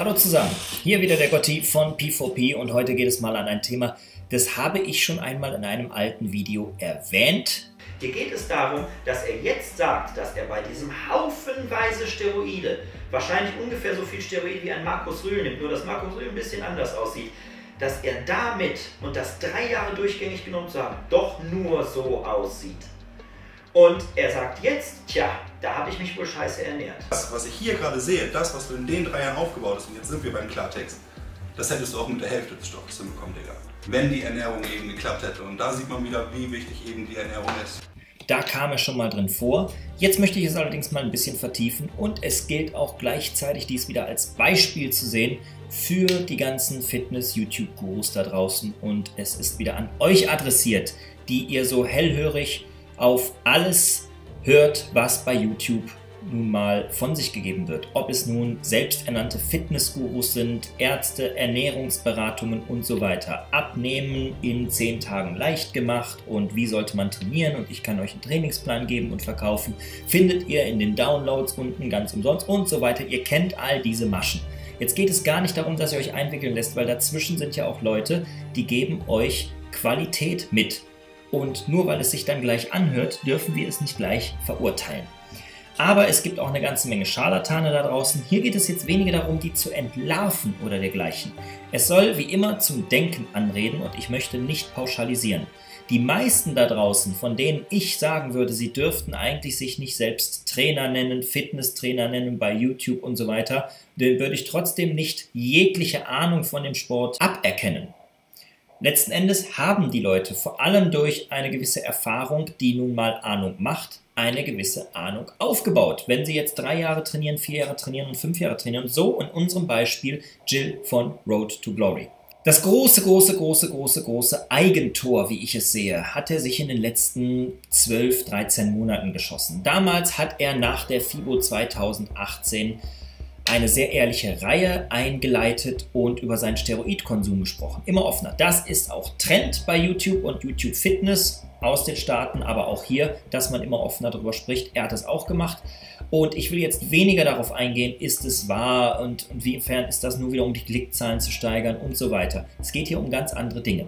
Hallo zusammen, hier wieder der Gotti von P4P und heute geht es mal an ein Thema, das habe ich schon einmal in einem alten Video erwähnt. Hier geht es darum, dass er jetzt sagt, dass er bei diesem haufenweise Steroide, wahrscheinlich ungefähr so viel Steroide wie ein Markus Rühl nimmt, nur dass Markus Rühl ein bisschen anders aussieht, dass er damit und das drei Jahre durchgängig genommen zu haben, doch nur so aussieht. Und er sagt jetzt, tja, da habe ich mich wohl scheiße ernährt. Das, was ich hier gerade sehe, das, was du in den drei Jahren aufgebaut hast, und jetzt sind wir beim Klartext, das hättest du auch mit der Hälfte des Stoffes hinbekommen, Digga. Wenn die Ernährung eben geklappt hätte. Und da sieht man wieder, wie wichtig eben die Ernährung ist. Da kam er schon mal drin vor. Jetzt möchte ich es allerdings mal ein bisschen vertiefen und es gilt auch gleichzeitig dies wieder als Beispiel zu sehen für die ganzen Fitness-YouTube-Gurus da draußen und es ist wieder an euch adressiert, die ihr so hellhörig auf alles hört, was bei YouTube nun mal von sich gegeben wird. Ob es nun selbsternannte Fitnessgurus sind, Ärzte, Ernährungsberatungen und so weiter. Abnehmen in 10 Tagen leicht gemacht und wie sollte man trainieren und ich kann euch einen Trainingsplan geben und verkaufen. Findet ihr in den Downloads unten ganz umsonst und so weiter. Ihr kennt all diese Maschen. Jetzt geht es gar nicht darum, dass ihr euch einwickeln lässt, weil dazwischen sind ja auch Leute, die geben euch Qualität mit. Und nur weil es sich dann gleich anhört, dürfen wir es nicht gleich verurteilen. Aber es gibt auch eine ganze Menge Scharlatane da draußen. Hier geht es jetzt weniger darum, die zu entlarven oder dergleichen. Es soll wie immer zum Denken anreden und ich möchte nicht pauschalisieren. Die meisten da draußen, von denen ich sagen würde, sie dürften eigentlich sich nicht selbst Trainer nennen, Fitnesstrainer nennen bei YouTube und so weiter, würde ich trotzdem nicht jegliche Ahnung von dem Sport aberkennen. Letzten Endes haben die Leute vor allem durch eine gewisse Erfahrung, die nun mal Ahnung macht, eine gewisse Ahnung aufgebaut. Wenn sie jetzt drei Jahre trainieren, vier Jahre trainieren und fünf Jahre trainieren, so in unserem Beispiel Jill von Road to Glory. Das große, große, große, große, große Eigentor, wie ich es sehe, hat er sich in den letzten 12, 13 Monaten geschossen. Damals hat er nach der FIBO 2018 eine sehr ehrliche Reihe eingeleitet und über seinen Steroidkonsum gesprochen. Immer offener. Das ist auch Trend bei YouTube und YouTube Fitness aus den Staaten, aber auch hier, dass man immer offener darüber spricht. Er hat es auch gemacht. Und ich will jetzt weniger darauf eingehen, ist es wahr und, und wiefern ist das nur wieder, um die Klickzahlen zu steigern und so weiter. Es geht hier um ganz andere Dinge.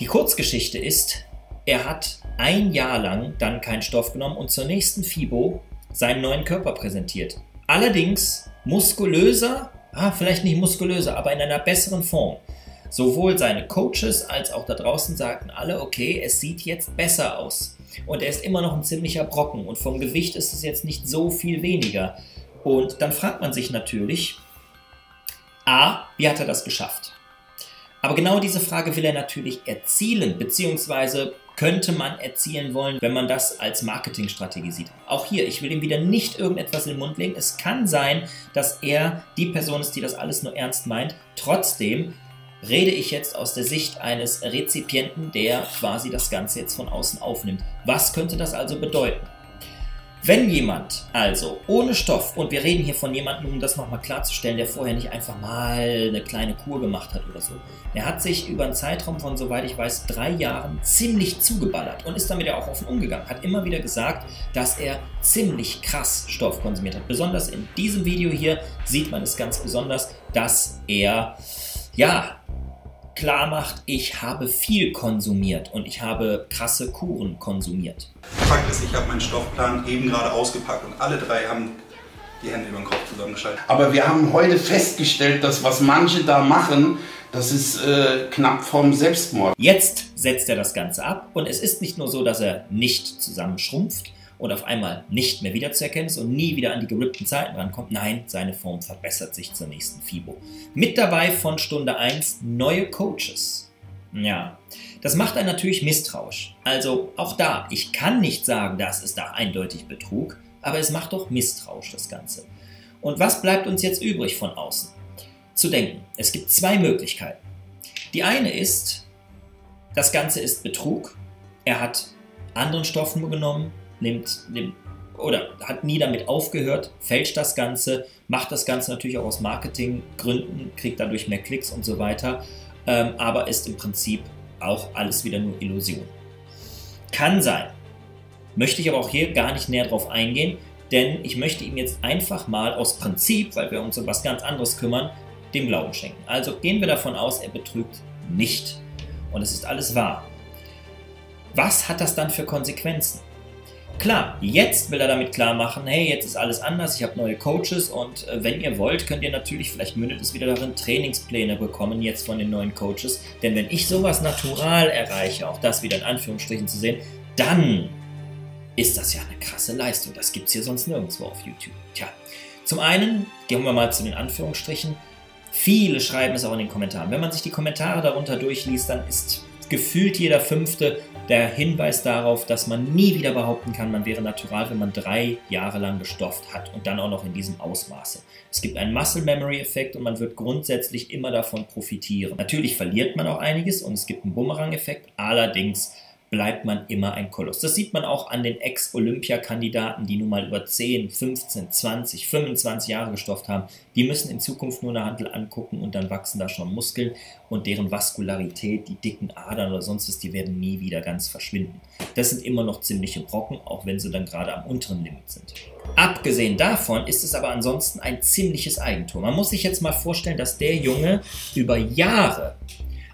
Die Kurzgeschichte ist, er hat ein Jahr lang dann keinen Stoff genommen und zur nächsten FIBO seinen neuen Körper präsentiert. Allerdings muskulöser, ah, vielleicht nicht muskulöser, aber in einer besseren Form. Sowohl seine Coaches als auch da draußen sagten alle, okay, es sieht jetzt besser aus. Und er ist immer noch ein ziemlicher Brocken und vom Gewicht ist es jetzt nicht so viel weniger. Und dann fragt man sich natürlich, a, wie hat er das geschafft? Aber genau diese Frage will er natürlich erzielen, beziehungsweise könnte man erzielen wollen, wenn man das als Marketingstrategie sieht. Auch hier, ich will ihm wieder nicht irgendetwas in den Mund legen. Es kann sein, dass er die Person ist, die das alles nur ernst meint. Trotzdem rede ich jetzt aus der Sicht eines Rezipienten, der quasi das Ganze jetzt von außen aufnimmt. Was könnte das also bedeuten? Wenn jemand also ohne Stoff, und wir reden hier von jemandem, um das nochmal klarzustellen, der vorher nicht einfach mal eine kleine Kur gemacht hat oder so, der hat sich über einen Zeitraum von, soweit ich weiß, drei Jahren ziemlich zugeballert und ist damit ja auch offen umgegangen. Hat immer wieder gesagt, dass er ziemlich krass Stoff konsumiert hat. Besonders in diesem Video hier sieht man es ganz besonders, dass er ja klar macht, ich habe viel konsumiert und ich habe krasse Kuren konsumiert. Fakt ist, ich habe meinen Stoffplan eben gerade ausgepackt und alle drei haben die Hände über den Kopf zusammengeschaltet. Aber wir haben heute festgestellt, dass was manche da machen, das ist äh, knapp vom Selbstmord. Jetzt setzt er das Ganze ab und es ist nicht nur so, dass er nicht zusammenschrumpft, und auf einmal nicht mehr wiederzuerkennen ist und nie wieder an die gerippten Zeiten rankommt. Nein, seine Form verbessert sich zur nächsten FIBO. Mit dabei von Stunde 1 neue Coaches. Ja, das macht einen natürlich misstrauisch. Also auch da, ich kann nicht sagen, das ist da eindeutig Betrug, aber es macht doch misstrauisch das Ganze. Und was bleibt uns jetzt übrig von außen? Zu denken, es gibt zwei Möglichkeiten. Die eine ist, das Ganze ist Betrug. Er hat anderen Stoffen genommen, nimmt, nimmt oder hat nie damit aufgehört, fälscht das Ganze, macht das Ganze natürlich auch aus Marketinggründen, kriegt dadurch mehr Klicks und so weiter, ähm, aber ist im Prinzip auch alles wieder nur Illusion. Kann sein. Möchte ich aber auch hier gar nicht näher drauf eingehen. denn ich möchte ihm jetzt einfach mal aus Prinzip, weil wir uns um was ganz anderes kümmern, den Glauben schenken. Also gehen wir davon aus, er betrügt nicht. Und es ist alles wahr. Was hat das dann für Konsequenzen? Klar, jetzt will er damit klar machen, hey, jetzt ist alles anders, ich habe neue Coaches und äh, wenn ihr wollt, könnt ihr natürlich, vielleicht mündet es wieder darin, Trainingspläne bekommen jetzt von den neuen Coaches. Denn wenn ich sowas natural erreiche, auch das wieder in Anführungsstrichen zu sehen, dann ist das ja eine krasse Leistung. Das gibt es hier sonst nirgendwo auf YouTube. Tja, zum einen, gehen wir mal zu den Anführungsstrichen, viele schreiben es auch in den Kommentaren. Wenn man sich die Kommentare darunter durchliest, dann ist gefühlt jeder Fünfte der Hinweis darauf, dass man nie wieder behaupten kann, man wäre natural, wenn man drei Jahre lang gestofft hat und dann auch noch in diesem Ausmaße. Es gibt einen Muscle Memory Effekt und man wird grundsätzlich immer davon profitieren. Natürlich verliert man auch einiges und es gibt einen Bumerang Effekt, allerdings bleibt man immer ein Koloss. Das sieht man auch an den Ex-Olympiakandidaten, die nun mal über 10, 15, 20, 25 Jahre gestofft haben. Die müssen in Zukunft nur eine Handel angucken und dann wachsen da schon Muskeln und deren Vaskularität, die dicken Adern oder sonst was, die werden nie wieder ganz verschwinden. Das sind immer noch ziemliche Brocken, auch wenn sie dann gerade am unteren Limit sind. Abgesehen davon ist es aber ansonsten ein ziemliches Eigentum. Man muss sich jetzt mal vorstellen, dass der Junge über Jahre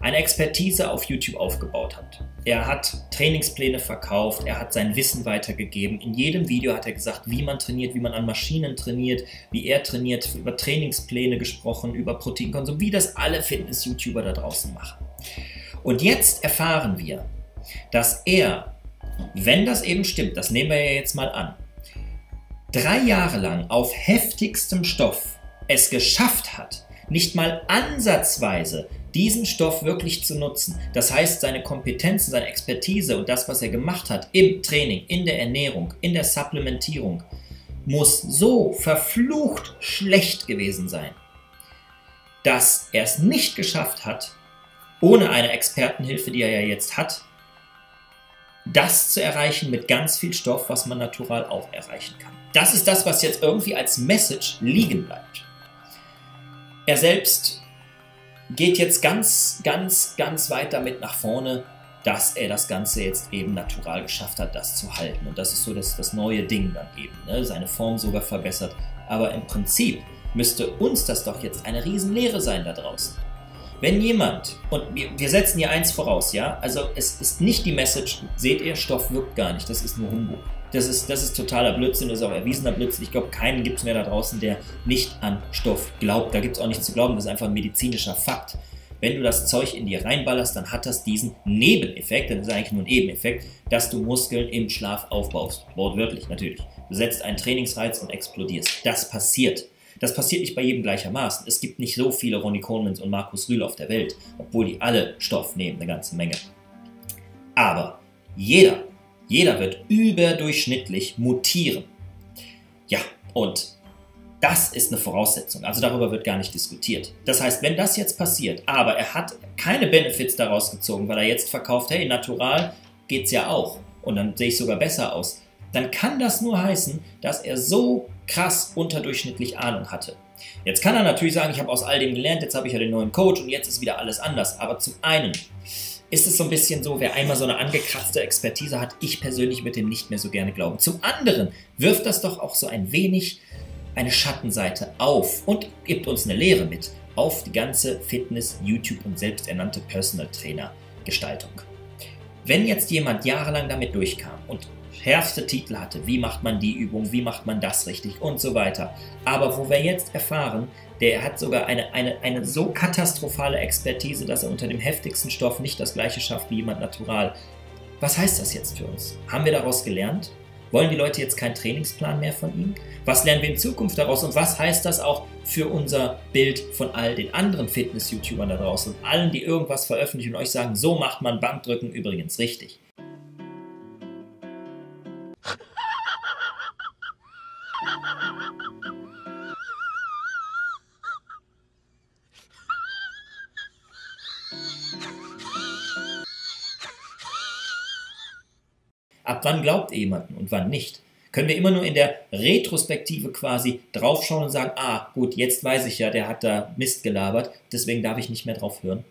eine Expertise auf YouTube aufgebaut hat. Er hat Trainingspläne verkauft, er hat sein Wissen weitergegeben. In jedem Video hat er gesagt, wie man trainiert, wie man an Maschinen trainiert, wie er trainiert, über Trainingspläne gesprochen, über Proteinkonsum, wie das alle Fitness-YouTuber da draußen machen. Und jetzt erfahren wir, dass er, wenn das eben stimmt, das nehmen wir ja jetzt mal an, drei Jahre lang auf heftigstem Stoff es geschafft hat, nicht mal ansatzweise diesen Stoff wirklich zu nutzen. Das heißt, seine Kompetenzen, seine Expertise und das, was er gemacht hat im Training, in der Ernährung, in der Supplementierung, muss so verflucht schlecht gewesen sein, dass er es nicht geschafft hat, ohne eine Expertenhilfe, die er ja jetzt hat, das zu erreichen mit ganz viel Stoff, was man natural auch erreichen kann. Das ist das, was jetzt irgendwie als Message liegen bleibt. Er selbst geht jetzt ganz, ganz, ganz weit damit nach vorne, dass er das Ganze jetzt eben natural geschafft hat, das zu halten. Und das ist so das, das neue Ding dann eben. Ne? Seine Form sogar verbessert. Aber im Prinzip müsste uns das doch jetzt eine Riesenlehre sein da draußen. Wenn jemand, und wir, setzen hier eins voraus, ja, also es ist nicht die Message, seht ihr, Stoff wirkt gar nicht, das ist nur Humbug. Das ist, das ist totaler Blödsinn, das ist auch erwiesener Blödsinn. Ich glaube, keinen gibt es mehr da draußen, der nicht an Stoff glaubt. Da gibt es auch nichts zu glauben, das ist einfach ein medizinischer Fakt. Wenn du das Zeug in dir reinballerst, dann hat das diesen Nebeneffekt, das ist eigentlich nur ein Ebeneffekt, dass du Muskeln im Schlaf aufbaust. Wortwörtlich natürlich. Du setzt einen Trainingsreiz und explodierst. Das passiert. Das passiert nicht bei jedem gleichermaßen. Es gibt nicht so viele Ronnie Colemans und Markus Rühl auf der Welt, obwohl die alle Stoff nehmen, eine ganze Menge. Aber jeder jeder wird überdurchschnittlich mutieren. Ja, und das ist eine Voraussetzung. Also darüber wird gar nicht diskutiert. Das heißt, wenn das jetzt passiert, aber er hat keine Benefits daraus gezogen, weil er jetzt verkauft, hey, natural geht's ja auch und dann sehe ich sogar besser aus, dann kann das nur heißen, dass er so krass unterdurchschnittlich Ahnung hatte. Jetzt kann er natürlich sagen, ich habe aus all dem gelernt, jetzt habe ich ja den neuen Coach und jetzt ist wieder alles anders. Aber zum einen ist es so ein bisschen so, wer einmal so eine angekratzte Expertise hat, ich persönlich würde dem nicht mehr so gerne glauben. Zum anderen wirft das doch auch so ein wenig eine Schattenseite auf und gibt uns eine Lehre mit auf die ganze Fitness, YouTube und selbsternannte Personal Trainer Gestaltung. Wenn jetzt jemand jahrelang damit durchkam und schärfste Titel hatte, wie macht man die Übung, wie macht man das richtig und so weiter, aber wo wir jetzt erfahren, der hat sogar eine, eine, eine so katastrophale Expertise, dass er unter dem heftigsten Stoff nicht das gleiche schafft wie jemand natural. Was heißt das jetzt für uns? Haben wir daraus gelernt? Wollen die Leute jetzt keinen Trainingsplan mehr von ihm? Was lernen wir in Zukunft daraus und was heißt das auch für unser Bild von all den anderen Fitness-YouTubern da draußen und allen, die irgendwas veröffentlichen und euch sagen, so macht man Bankdrücken übrigens richtig? Wann glaubt ihr jemanden und wann nicht? Können wir immer nur in der Retrospektive quasi draufschauen und sagen, ah, gut, jetzt weiß ich ja, der hat da Mist gelabert, deswegen darf ich nicht mehr drauf hören.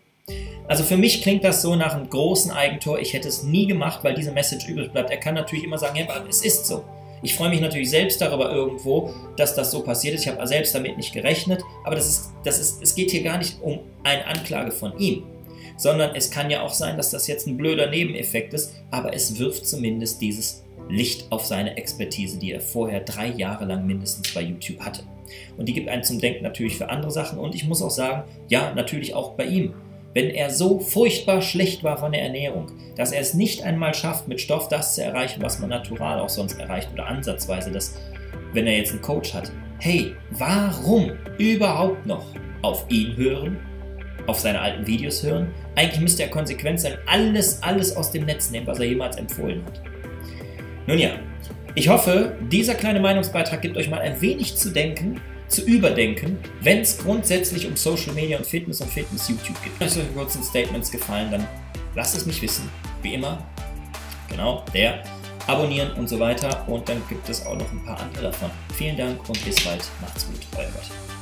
Also für mich klingt das so nach einem großen Eigentor. Ich hätte es nie gemacht, weil diese Message übrig bleibt. Er kann natürlich immer sagen, ja, es ist so. Ich freue mich natürlich selbst darüber irgendwo, dass das so passiert ist. Ich habe selbst damit nicht gerechnet, aber das ist, das ist, es geht hier gar nicht um eine Anklage von ihm, sondern es kann ja auch sein, dass das jetzt ein blöder Nebeneffekt ist, aber es wirft zumindest dieses Licht auf seine Expertise, die er vorher drei Jahre lang mindestens bei YouTube hatte. Und die gibt einen zum Denken natürlich für andere Sachen und ich muss auch sagen, ja, natürlich auch bei ihm wenn er so furchtbar schlecht war von der Ernährung, dass er es nicht einmal schafft, mit Stoff das zu erreichen, was man natural auch sonst erreicht oder ansatzweise, dass, wenn er jetzt einen Coach hat, hey, warum überhaupt noch auf ihn hören, auf seine alten Videos hören? Eigentlich müsste er konsequent sein, alles, alles aus dem Netz nehmen, was er jemals empfohlen hat. Nun ja, ich hoffe, dieser kleine Meinungsbeitrag gibt euch mal ein wenig zu denken zu überdenken, wenn es grundsätzlich um Social Media und Fitness und Fitness YouTube geht. Wenn euch solche kurzen Statements gefallen, dann lasst es mich wissen. Wie immer, genau, der, abonnieren und so weiter. Und dann gibt es auch noch ein paar andere davon. Vielen Dank und bis bald. Macht's gut, euer Gott.